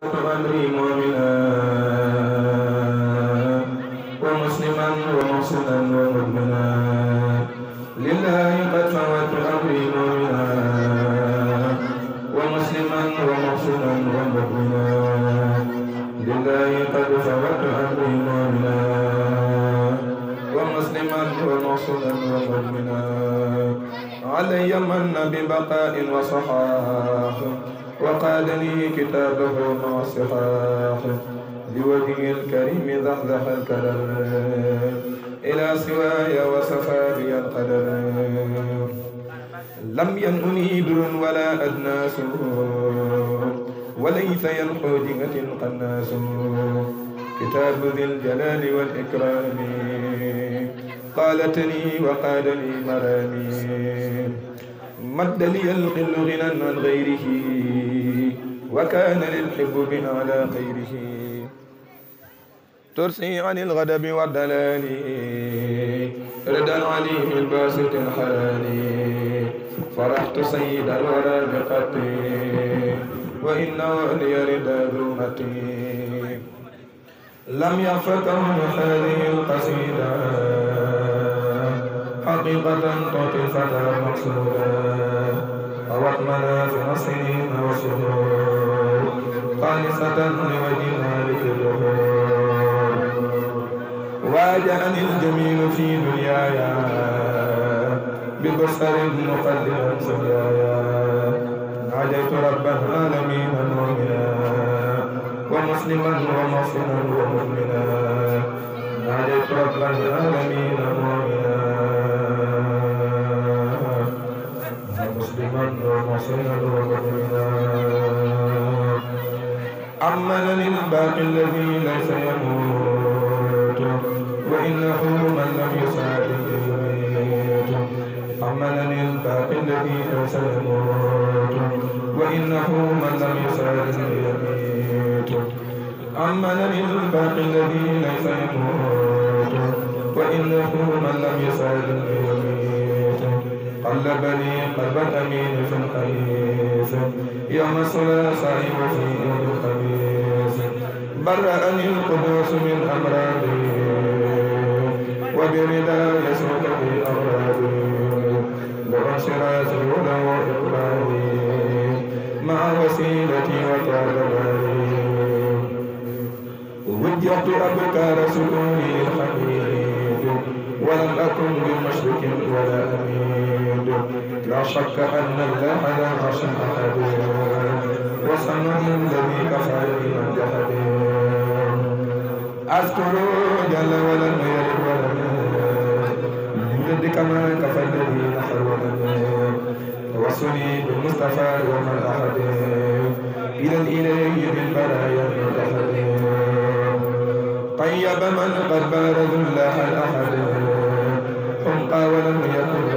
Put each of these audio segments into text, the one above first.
أمري مؤمنا ومسلما ومحسنا ومؤمنا. لله قد فوت أمري مؤمنا ومسلما ومحسنا ومؤمنا. لله قد فوت أمري مؤمنا ومسلما ومحسنا ومؤمنا. علي من ببقاء وصحاح وقالني كتابه مع الصحاح بوجه الكريم ذحذح الكلام إلى سواي وسفاري القدر. لم ينهني در ولا أدناس. وليس ينحو جهة قناس. كتاب ذي الجلال والإكرام. قالتني وقالني مرامي. مد لي القل غنى عن غيره. وكان للحب بأعلى خيره. ترسي عن الغضب والدلال رضا العليم الباسط الحلال. فرحت سيد الورى بقتي وإنه لي رضا ذمتي لم يفكهم هذه القصيدة. حقيقة تعطي الفتى مقصودا أوت منافع السنين والشهور خالصة لوجه مالك الظهور واجهني الجميل في دنياي ببصر مقدم سجايا ناديت رب العالمين مؤمنا ومسلما ومحسنا ومؤمنا. ناديت رب العالمين مؤمنا أمنني الباقي الذي ليس يموت. وإنه من لم يساعد يميت أمنني الباقي الذي ليس يموت. وإنه من لم يساعد يميت أمنني الباقي الذي ليس يموت. وإنه من لم يساعد يميت قلبني قلب الأمين في الخبيث يوم الثلاثاء وفي يوم الخميس برأني القدوس من أمراضي وبرضا يسوق في أمراضي وانشراتي ولو إقراري مع وسيلتي وطالباني وجهت أبكار سكوني الحميد ولم أكن بمشرك ولا أميد لا شك أن الله لا عرش أحد وصنم الذي كفى من جهد أذكر جل ولم يلد ولم يولد كما كفى الذين حرمني توصلي بالمصطفى يوم الأحد إلى الإله بالبرايا المتحد طيب من قد بارز الله الأحد. حمقى ولم يكن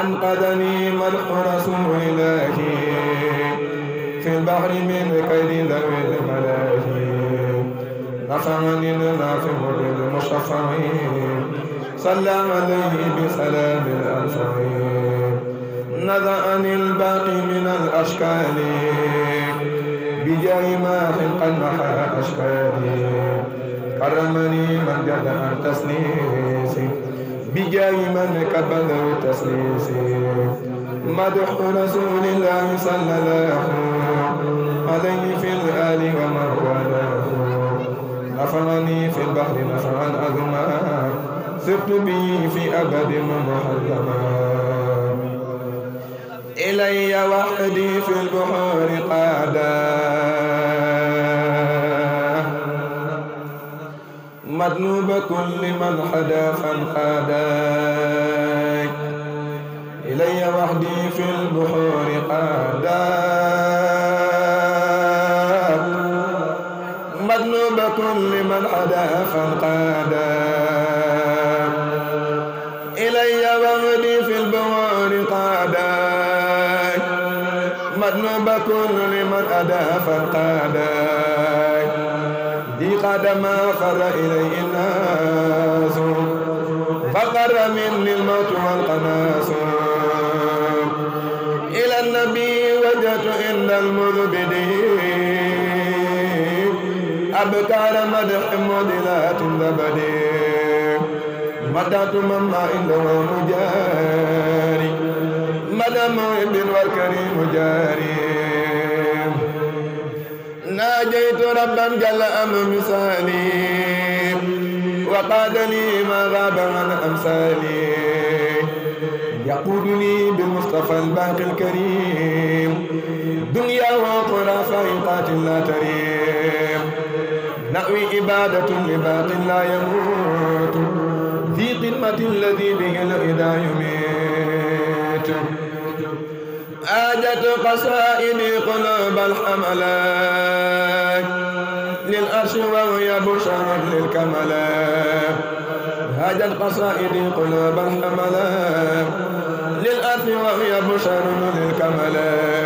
أنقذني مدح رسول الله. في البحر من كيد ذوي الملاهي نفعني النافع بالمشفع صلى عليه بسلام الأنفعين نذأني الباقي من الأشكال بجاه ما قد محى أشكالي كرمني من جد عن تسليسي. بجاه من كبد تسليسي. مدح رسول الله صلى الله عليه في الآل ومن والاه. نفعني في البحر نفعا أذما سرت به في أبد محرما إلي وحدي في البحور كل من حدا فانحداك إلي وحدي في البحور قاداك. كل من حدا فانقاداك إلي وحدي في البحور قاداك. كل من حدا فانقاداك ذي قدم فر إليه الناس. فقر مني الموت والقناص. إلى النبي وجدت عند المذبدين. أبكار مدح مدلات زبدي مدات من عنده مجاري. مدى محب والكريم جاري. ناجيت ربا جل أم مثالي وقاد لي ما غاب عن أمثالي. يقودني بالمصطفى الباقي الكريم. دنيا وأخرى فائقات لا تريم. نأوي إبادة لباق لا يموت. في قمة الذي به الإله يميت. آجت قصائدي قلوب الحملات للأرش وهي بشرى للكملات هاجت قصائدي قلوب الحملات للأرش وهي بشرى للكملات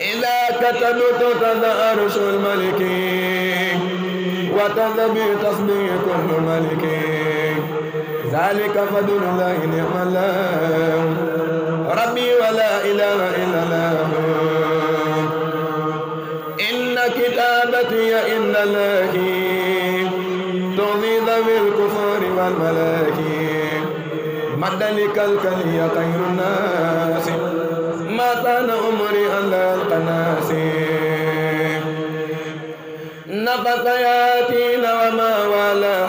إذا كتبت تدأرش الملك. وتذبي تصبي كل ملك. ذلك فضل الله نعم الله. ربي ولا إله إلا الله. إن كتابتي إن الله. تغني ذوي الكفر والملاك مد لك الكلي خير الناس. ما كان أمري ألا القناس نفث ياتين وما ولا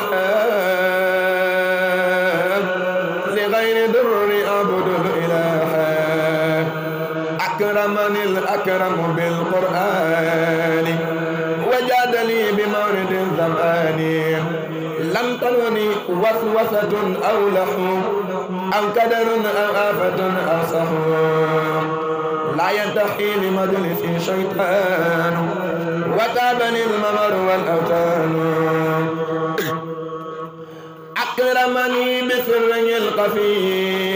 أكرمني الأكرم بالقرآن. وجادني بمورد الزمان لم ترني وسوسة أو لحو. أو كدر أو آفة أو سهو لا ينتحي لمجلس شيطان. وتابني الممر والأوتان أكرمني بسر القفي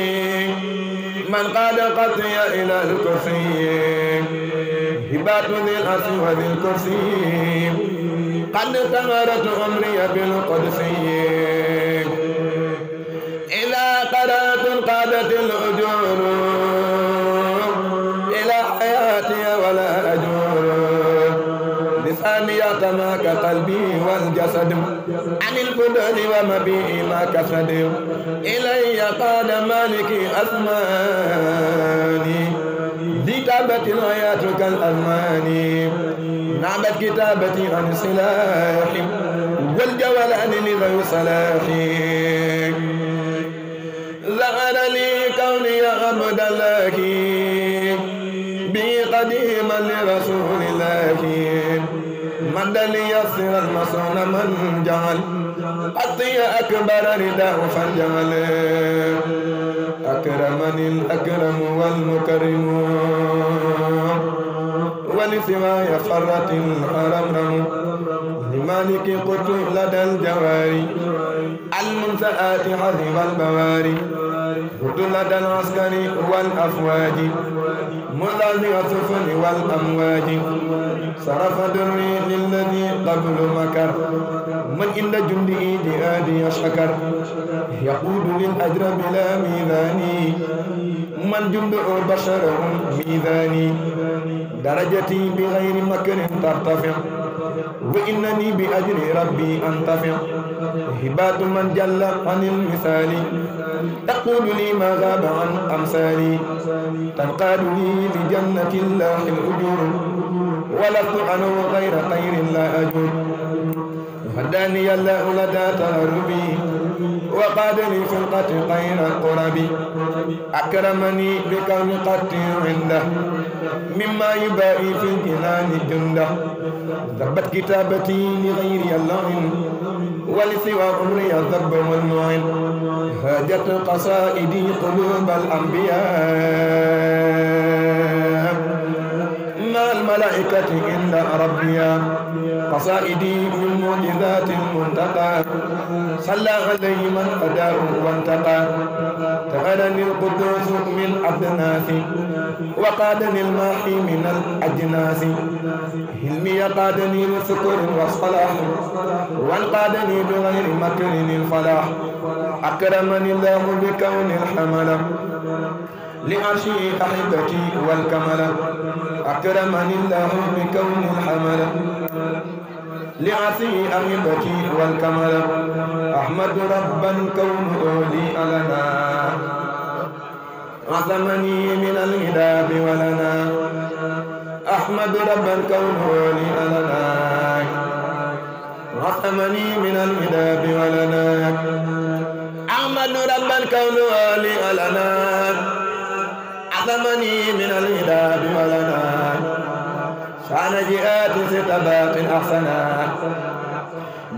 من قاد قطي إلى الكرسي. هبات ذي الأرش وذي الكرسي. قد ثمرت عمري بالقدسي إذا قرأت قادت الأجور. لساني يتماك قلبي والجسد. عن الفضل ومبيئي ما كسد. إلي قاد مالكي أثماني. كتابة الآيات كالأزمان نعبت كتابتي عن سلاح والجولان لذوي صلاح ظهر لي كوني عبد الله. بي قديما لرسول الله. مد ليسر المصون من جعل قطي أكبر رداه فجعل أكرمني الأكرم والمكرم. ولسواي فرت الحرم لمالك قلت لدى الجواري. المنسآت حذف البواري. قلت لدى العسكر والأفواج. مذاذ السفن والأمواج. صرف دري للذي قبل مكر. من عند جندي جهادي شكر يقود للأجر بلا ميزان من جند بشر ميزاني. درجتي بغير مكر ترتفع. وإنني بأجر ربي أنتفع. هبات من جل عن المثال. تقول لي ما غاب عن أمثالي. تنقاد لي لجنة الله الأجور. ولست عنه غير خير لا أجر هداني الله لدى تغربي وقادني القتل غير القرب. أكرمني بكون قتل عنده مما يبائي في الجنان جنده. ذبت كتابتي لغير اللعن ولسوى عمري الذب والمعن. هاجت قصائدي قلوب الأنبياء. ما والملائكة عند ربي. قصائدي من معجزات المنتقى صلى عليه من أداه وانتقى. تغنني القدوس من أبناس وقادني الماحي من الأجناس هلمي قادني لسكر وصلاح وانقادني بغير مكر الفلاح. أكرمني الله بكون الحمل. لعرشي أحبتي والكمل. أكرمني الله بكون الحمل. لعرشي أحبتي والكمل. أحمد ربا كونه لي ألنا. عصمني من الهداب ولنا. أحمد ربا كونه لي ألنا. عصمني من الهداب ولنا. أحمد ربا كونه لي ألنا. عصمني من الهداب ولنا شأن جئات ستباق أحسنا.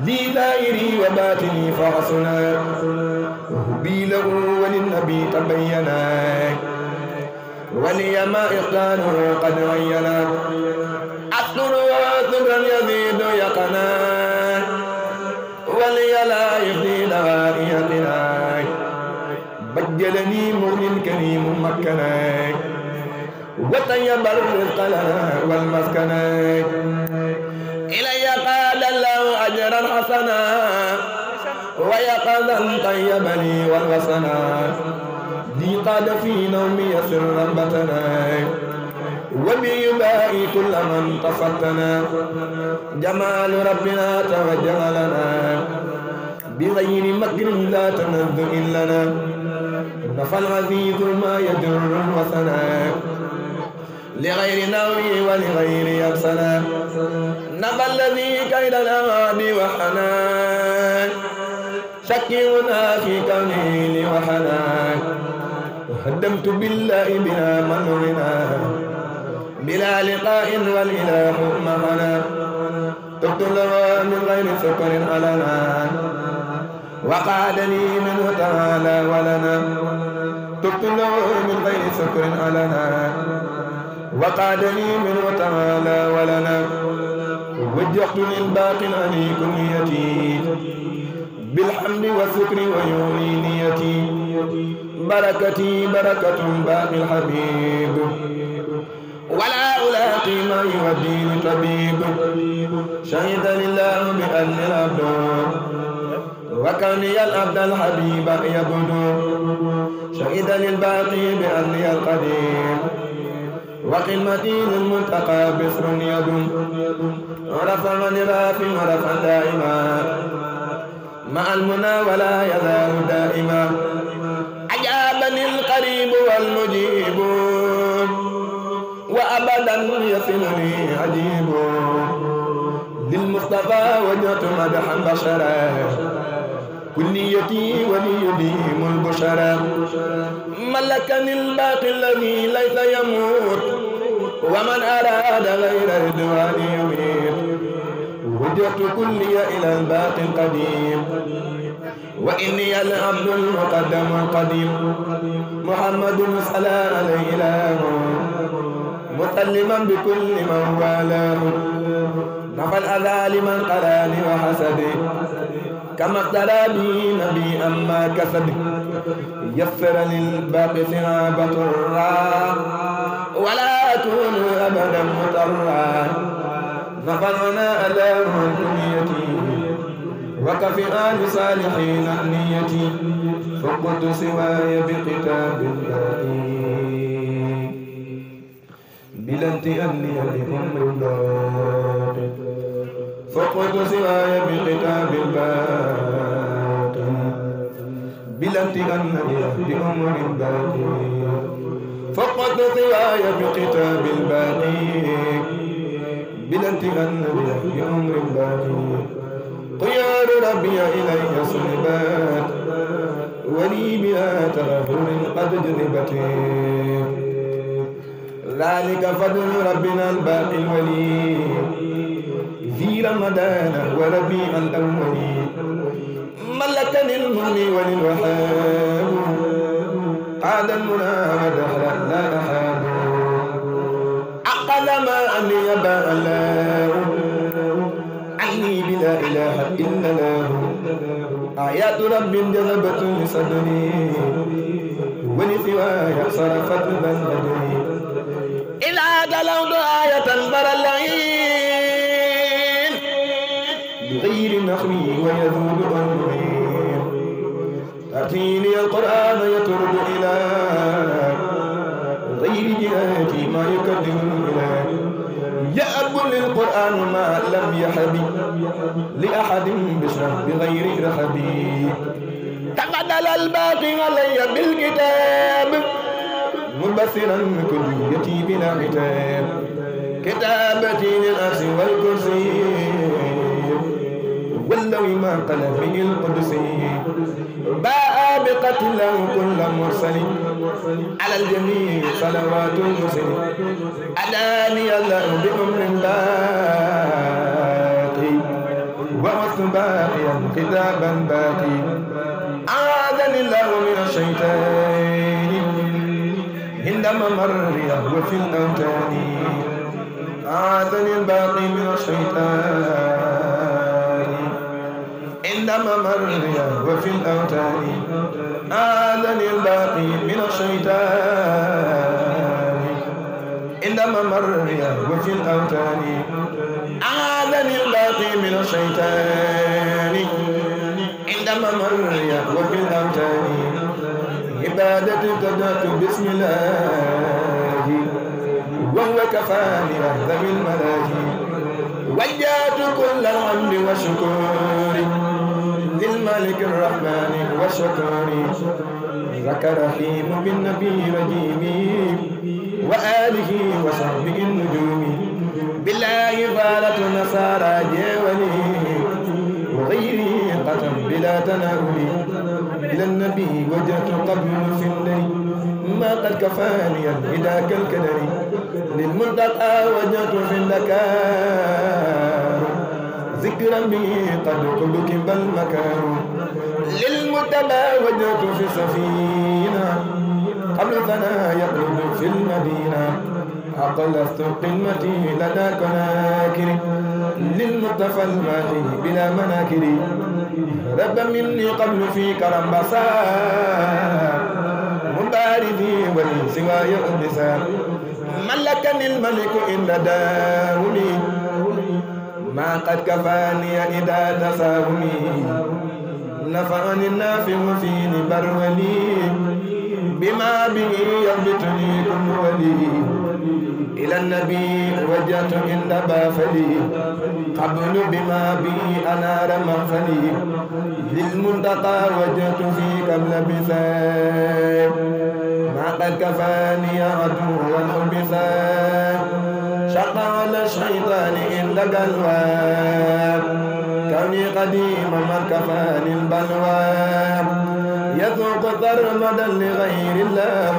لي دائري وباتني فحسنا وهبي له وللنبي تبينا. ولي ما إختاره قد عينا. أذكر وطيب الرزق لنا إلي قال الله أجرا حسنا ويقظا طيب لي والوسنا لي قال في نومي سرا بتنا وبيبائي كل من تصدنا. جمال ربنا توجه لنا بغير مكر لا تنذ لنا نفى العزيز ما يجر وثنا لغير نوي ولغير يرسنا نفى الذي كيد الأغاب وحنان شكرنا في كونه لي وحنان هدمت بالله بلا منعنا بلا لقاء والإله معنا. تبت من غير سكر علنا وقعدني منه تعالى ولنا. تبت من غير سكر علنا وقعدني منه تعالى ولنا. وجهت للباقي الأنيك نيتي. بالحمد والشكر ويومي نيتي. بركتي بركة باقي الحبيب. ولا ألاقي ما يوديني طبيب شهد لله بأن العبد. وكوني العبد الحبيب يبدو. شهد للباقي بأني القديم. وقمتي للملتقى بسر يد. رفع من رافع رفعا دائما. مع المنى ولا يزال دائما. أجابني القريب والمجيب. وأبدا يصلني عجيب. للمصطفى وجهت مدحا بشرا. كليتي وليديم البشرى ملكني الباقي الذي ليس يموت. ومن أراد غير رضوان يميت. وجهت كلي إلى الباقي القديم. وإني العبد المقدم القديم. محمد صلى عليه إله مسلما بكل من والاه. نفى الأذى لمن قلاني وحسدي. كما اقتدى نبي أما كسب. يسر للباقي صعاب طرا ولا أكون أبدا مضطرا نفى العناء له كنيتي وكفي آل صالحين نيتي فقلت سواي بكتاب الله. بلا انتئني لأمر باقي فقلت سواي بكتاب الباقي. بلا امتئن بأمر باقي. فقد سواي بكتاب الباقي. بلا امتئن بأمر باقي. خيار ربي إلي صلبات. ولي بها تغفر قد جذبت. ذلك فضل ربنا الباقي الولي. ذي رمضان وربيع الأولين ملكني المن وللوهاب قاد المنى ودهلا لا أحاب عقل ما أن يبا عني بلا إله إلا الله. آيات رب جذبت صدري ولسواي صرفت بلدي. إلى دلوت آية البرد نخوي ويذود أمري تأتيني القرآن يترد إلى غير جهاتي ما يكذب إلى يأب للقرآن ما لم يحب لأحد بشر بغير رحبي تقدل الباقي علي بالكتاب مبصرا كليتي بلا عتاب. كتابتي للأرض والكرسي. واللوي ما قلبي القدسي باء بقتله كل مرسل. على الجميع صلوات المرسل أداني الله بأمر باقي. ومت باقيا كتابا باقي. أعاذني الله من الشيطان. عندما مري وفي الأوتان. أعاذني الباقي من الشيطان. عندما مري وفي الأوتان أعاذني الباقي من الشيطان. عندما مري وفي الأوتان أعاذني الباقي من الشيطان. عندما مري وفي الأوتان عبادة ابتدأت بسم الله. وهو كفاني ذوي الملاهي وجهت كل الحمد والشكر. للملك الرحمن والشكر ذكر رحيم بالنبي رجيم وآله وصحبه النجوم بالله فالت نصارى جولي وغيره قتل بلا تناول إلى النبي وجهت قبل في الليل ما قد كفاني الهدى كالكدر للمنتقى وجهت في الذكار ذكرا به قد قلت بل مكان للمتبى وجهت في سفينة قبل ثنا يقلد في المدينة. أقلست قمتي لدى كناكر للمصطفى بلا مناكر رب مني قبل في كرم بصار مبارزي ولي سواي أبسا ملكني الملك إن داومي ما قد كفاني إذا تساومي نفعني النافع فيني برولي بما به يربطني كل ولي. إلى النبي وجهت عند بافلي. قبل بما به أنار مغفلي. للمنتقى وجهت في قبل بثاب ما قد كفاني عدو والحبساب شق على الشيطان الواب كوني قديم من كفاني البلوى يذوق ضرمدا لغير الله.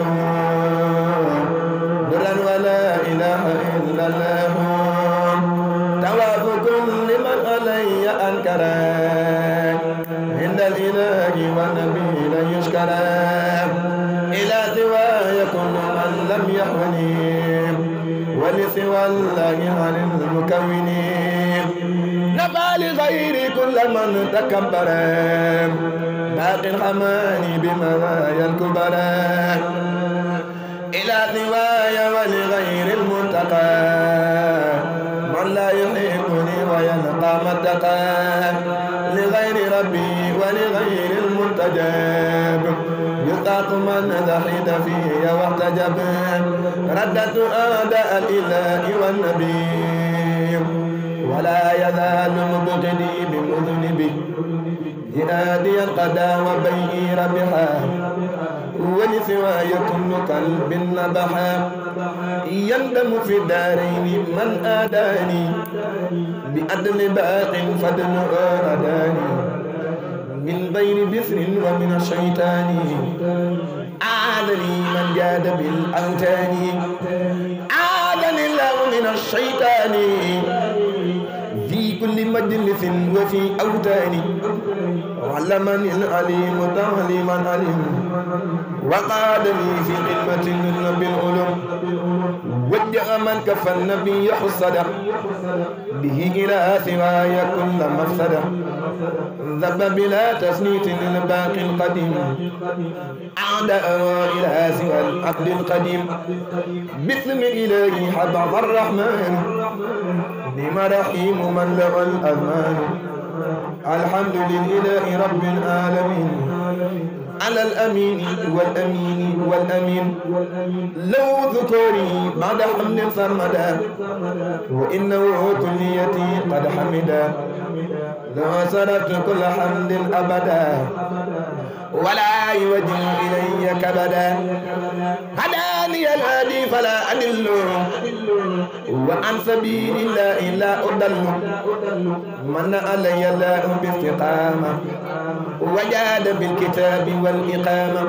برا ولا إله إلا الله. تواف كل من علي أنكرا. عند الإله والنبي لن يشكرا. إلى سواي كل من لم يحوني ولسوى الله عن المكونين نفى لغير كل من تكبر. باقي الحماني بمزايا الكبرى إلى سواي ولغير المنتقى من لا يحبني ويلقى متقى. لغير ربي ولغير المنتجب يطاق من زحيد فيه واحتجب. ردت أعداء الإله والنبي. ولا يزال مبغضي بمذنبي جهادي القضاء وبيعي ربحا ولسواي كل قلب نبحا يندم في الدارين من آداني. بأدل باق فضل أرداني. من بين بسر ومن الشيطان أعاذني من جاد بالأوتان أعاذني الله من الشيطان. مجلس وفي أوتان علمني العليم تعليما عليم وقادني في خدمة للنبي العلوم. وجه من كفى النبي حصدا. به إلى سواي كل مفسدة ذب بلا تسنيت للباقي القديم. أعداء إلى سوى العبد القديم. باسم الإله حبب الرحمن. لما رحيم من له الأذمان الحمد لله رب العالمين. على الأمين والأمين والأمين. لو ذكري بعد حمل سرمدا وإنه كليتي قد حمدا لو سرت كل حمد أبدا. ولا يوجه إلي كبدا. هداني الهادي فلا أدل وعن سبيل الله لا أضل. من علي الله باستقامة وجاد بالكتاب والإقامة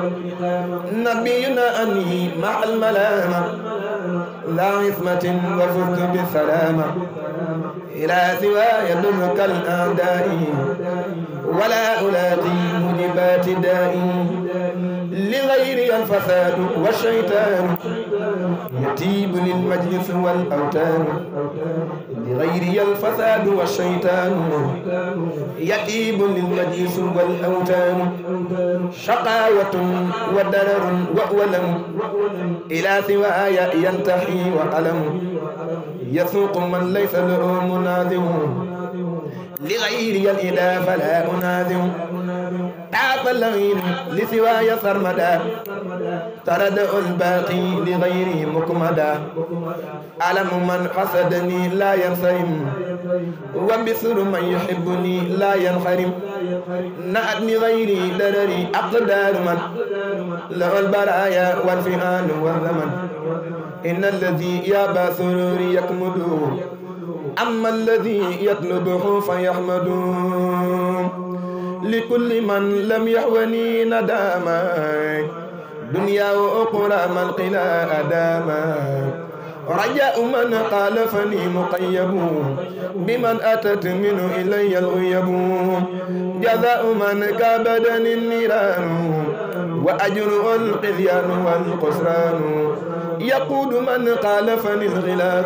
نبينا أني مع الملامة لا عصمة وفزت بالسلامة إلى سوى يدرك الأعداء ولا ألاقي مجبات دائي. لغير الفساد والشيطان. يتيب للمجلس والأوتان لغير الفساد والشيطان. يتيب للمجلس والأوتان شقاوة ودرر وأولم إلى سواي ينتحي وألم. يسوق من ليس له مناذم لغيري الإله فلا أناذم تعب اللغين لسواي سرمدا. ترد الباقي لغيره مكمدا. ألم من حسدني لا ينصرم. وبسر من يحبني لا ينحرم نأتني غيري درري أقدار من. له البرايا والفئان والزمن إن الذي يابى سروري يكمد أما الذي يطلبه فيحمد لكل من لم يحوني نداما. دنيا وأخرى من قلا أداما. رجاء من خالفني مقيب. بمن أتت منه إلي الغيب. جزاء من كابدني النيران. وأجر القذيان والقسران يقود من خالفني الغلاظ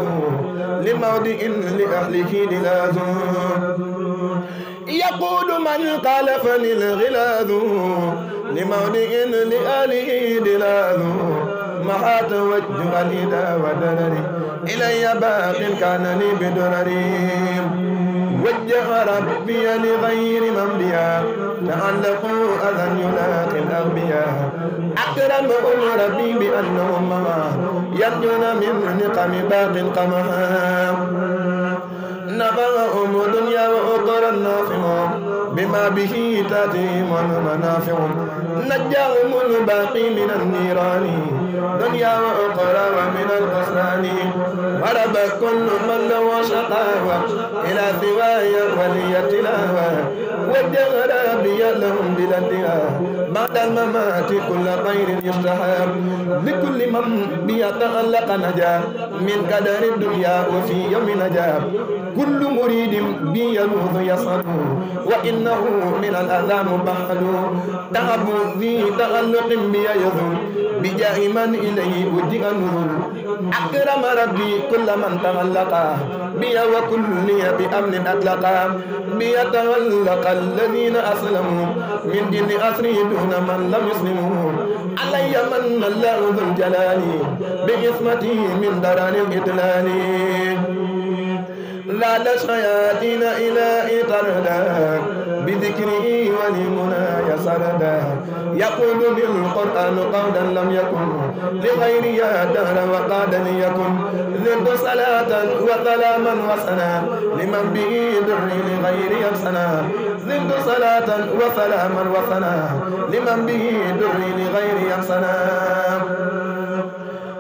لموضع لأهله دلاذ يقود من خالفني الغلاظ لموضع لأهله دلاذ محا توجه الإدى ودرري. إلي باق كان لي بدرري. وجه ربي لغير من بها تعلقوا أذى يلاقي الأغبياء. أكرمهم ربي بأنهم يرجون من نقم باق قمها. نفعهم دنيا وأخرى النافع. بما به تأتيهم المنافع نجاهم الباقي من النيران. دنيا وأخرى ومن الخسران. ورب كل من له شقاوة إلى سواي ولي تلاوة وجه ربي لهم بلا انتهاء. بعد الممات كل خير يستحاب لكل من بيتألق نجا من قدر الدنيا وفي يوم نجا كل مريد بي يلوذ يصعد وإنه من الأذى مبحل تعب ذي تألق بي يذل بجاه من إليه وجه النذل أكرم ربي كل من تغلق. بي وكل بأمن أطلق. بي تغلق الذين أسلموا. من دين أسري دون من لم يسلموا. علي من الله ذو الجلال. بإثمتي من دران الإدلال. زاد الشياطين إلى إطردا بذكره ولمنى يسردا يقول بالقرآن قولا لم يكن لغير يا دهر وقاد ليكن زدت صلاة وسلاما وسنا لمن به دري لغير يرسنا زدت صلاة وسلاما وسنا لمن به دري لغير يرسنا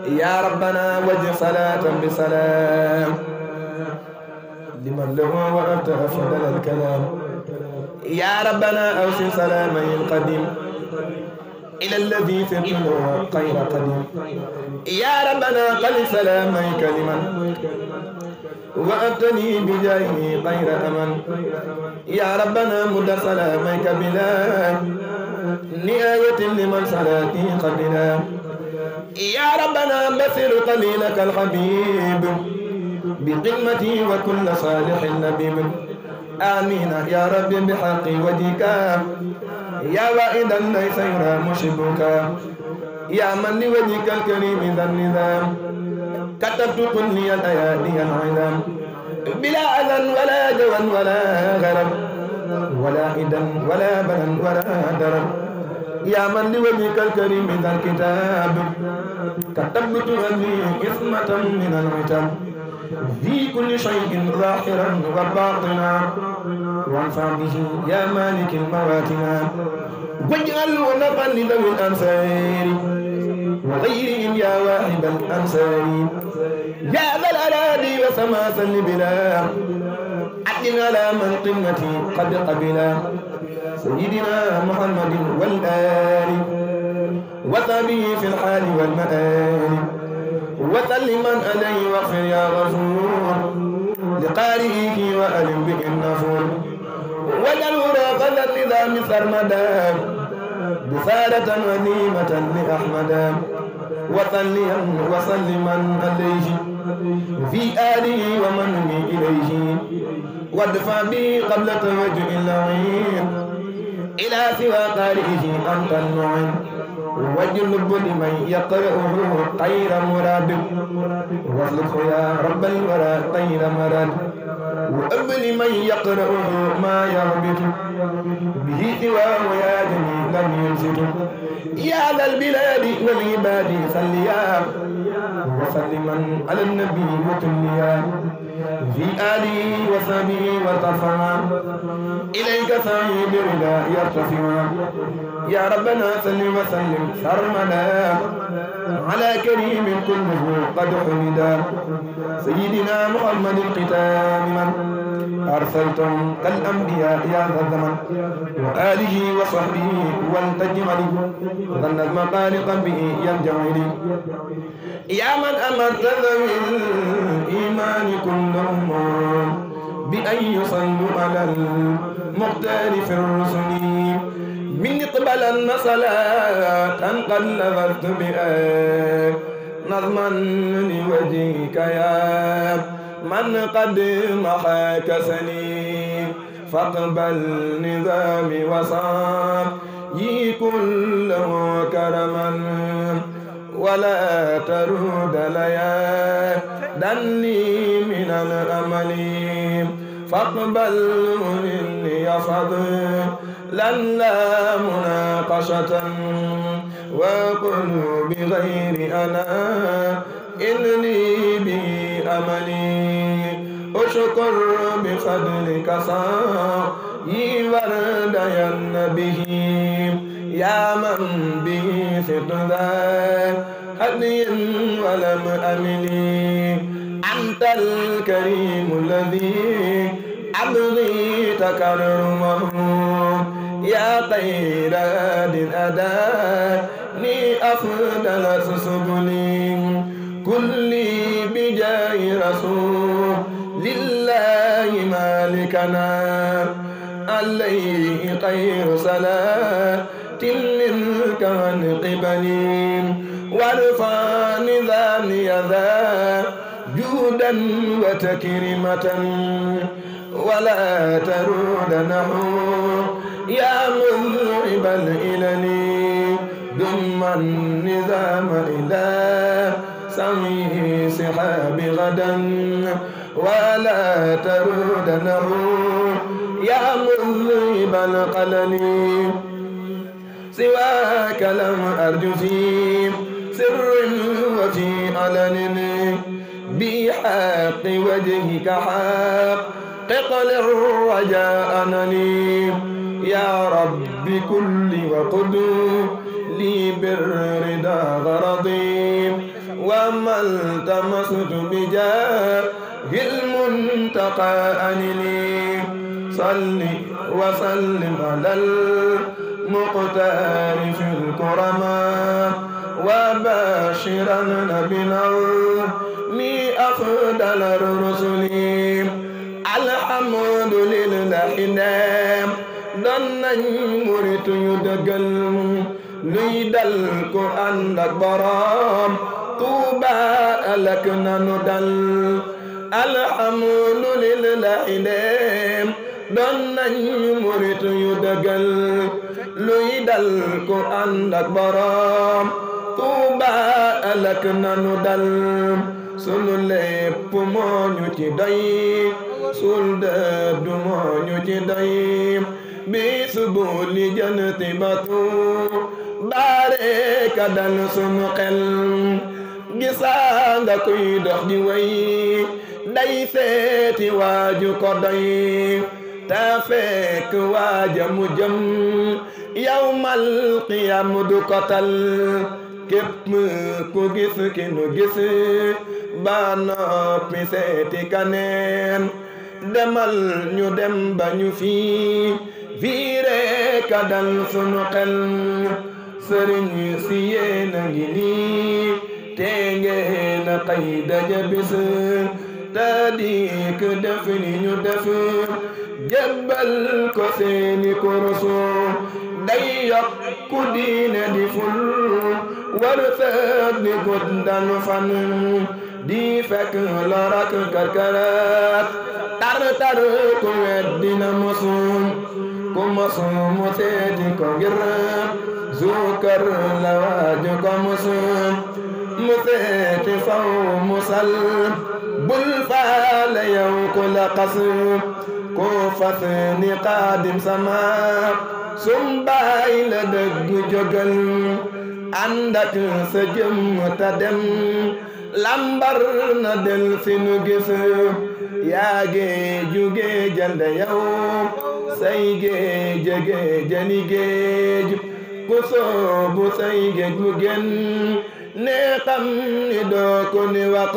يا ربنا وجه صلاة بسلام لمن له وأنت أفضل الكلام. يا ربنا أوصل سلامي القديم إلى الذي في الدنيا خير قديم. يا ربنا قل سلاميك لمن وأبتني بجاهه خير أمن. يا ربنا مد سلامك بلا نهاية لمن صلاتي قبلا. يا ربنا بصر قليلك الحبيب بقمتي وكل صالح لبيب آمين. يا رب بحق وجهك. يا وائدا ليس يرى مشبك يا من لوجهك الكريم ذا النظام كتبت كلي الأيادي العظام بلا أذى ولا جوى ولا غرب. ولا إذا ولا بلن ولا درب. يا من لوجهك الكريم ذا الكتاب. كتبت أني إثمة من العتاب. في كل شيء ظاهرا وباطنا. وانفع به يا مالك المواتنا واجعله نفعا لذوي الأنصار وغيرهم يا واحد الأنصار يا ذا الأراضي وسماسا بلا عدل على من قمتي قد قبلا سيدنا محمد والآل. وصحبه في الحال والمآل. وسلما عليه واغفر يا غفور لقارئه وألم به النفور. واجعله راقد النظام سرمدا بسارة عظيمة لأحمد. وصليا وسلما عليه. في آله ومن إليه. وادفع به قبل توجه اللعين إلى سوى قارئه أنت المعين واجلب لمن يقرأه خير مراد. واخلقه يا رب الورى خير مراد. وأب لمن يقرأه ما يربط. به سواه يا جميل ينصت يا ذا البلاد والعباد صليا. وسلما على النبي وكليا في آله وصحبه وارتفعا إليك سعي برضا يرتفعا يا ربنا صل وسلم سرمدا على كريم كله قد حمدا سيدنا محمد الختام من أرسلتم كالأنبياء يا ذا الزمن. وآله وصحبه والتجمل. ظن المقالق به ينجمل. يا من أمرت ذوي الإيمان بأن يصلوا على المختار في الرسل. من إقبل صلاة قد لغت بها. نظما لوجهك يا من قد محاك سليم فاقبل نظام وصام كله كرما ولا ترود ليا. دني من الأمل. فاقبل مني لن لا مناقشة. وقل بغير أنا. إني بي أملي أشكر بفضلك صاحي وردين به. يا من به فتذا هدي ولم أملي أنت الكريم الذي أبغي تكرمه يا خير هاد أداني أفضل سبلي. كلي بجاه رسول لله مالكنا. عليه خير صلاة عن قبلي. وارفع نظامي ذا جودا وتكرمة ولا ترود نحو. يا مذعب الإلل دم النظام إلى سميه سحاب غدا. ولا ترود نحو. يا مذعب القلل سواك لم أرجو في سر وفي علن بحق وجهك حقق للرجاء أنني يا رب كل وقد لي بالرضا غرضي. وما التمست بجاه المنتقى أنني. صل وسلم على المقتار في الكرماء. وباشرا نبينا أفضل الرسل الحمد لله نام دنا مرت يدقل. ليد القرآن برام طوبى لك ندل الحمد لله نام دنا مرت يدقل. ليد القرآن برام tuuba alak nanu dal. Sunu lépp moo ñu ci doy. Sul dëddu moo ñu ci doy. Bisu bu li jënti ba tuubaare ka dal sunu xel. Gisaa nga kuy dox di way day seeti waaju ko doy. Ta fekk waaja mu jëm. Yawmal qiyaam du ko tal. Képp ku gis ki nu gis ba noppi seeti kaneen demal ñu dem ba ñu fii fii rekk a dal sunu xel sëriñ si yéen a ngi nii te ngeen a xëy daja bis te dikk def ni ñu def di guddal fan di fekk lorak karkarat tar tar ku weddina mosum ku mosum mu seeti ko ngir zukar la waaju ko mosum mu seeti faw musal bul faale yow ku la xas dem lambar na del si nu gis yaa géeju géejal da yow say géeje géejali géej ku soobu say géej mu gën ne xam ni doo ko ni wax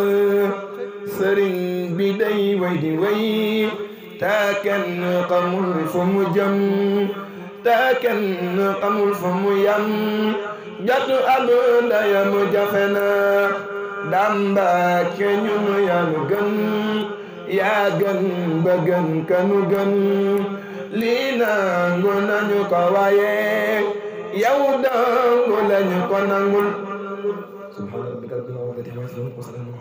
sëriñ bi day way di way mu yam jatu alu ndayam jafe na damba ke ñun yanu gën yaa gën ba gën kanu gën lii nangu nañu ko waaye yow dangu lañu ko nangul سبحان ربك رب العزة عما يصفون